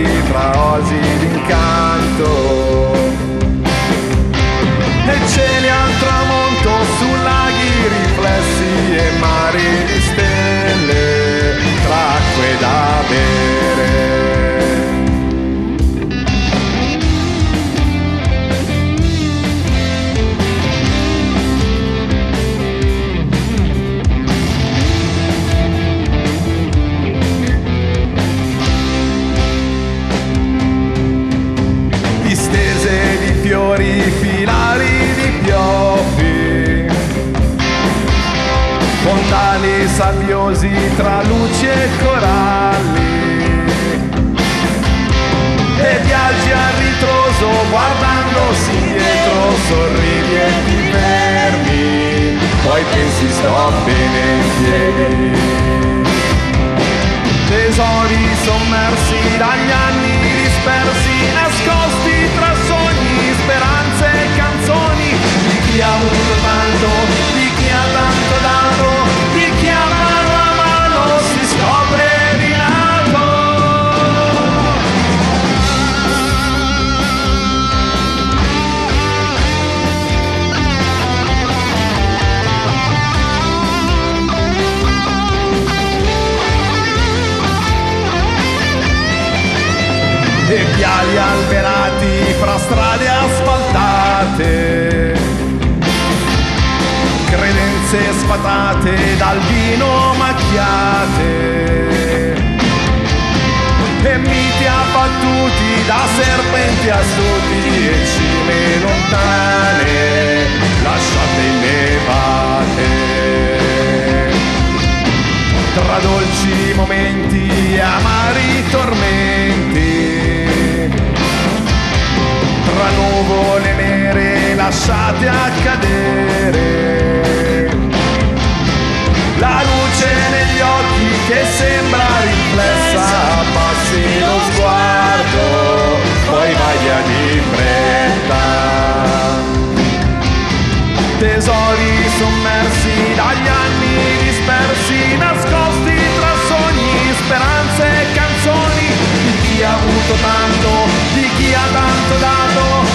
tra osi d'incanto. Sabbiosi tra luci e coralli, e viaggi a ritroso guardandosi indietro, sorridi e ti fermi, poi pensi sto bene in piedi tesori sommersi dagli anni dispersi, nascosti tra sogni, speranze e canzoni, di chi ha e viali alberati fra strade asfaltate, credenze sfatate dal vino macchiate, e miti abbattuti da serpenti assurdi e cime lontane, lasciate innevate. Tra dolci momenti e amari tormenti, lasciate accadere. La luce negli occhi che sembra riflessa, passi lo sguardo, poi vai via di fretta. Tesori sommersi dagli anni dispersi, nascosti tra sogni, speranze e canzoni, di chi ha avuto tanto, di chi ha tanto dato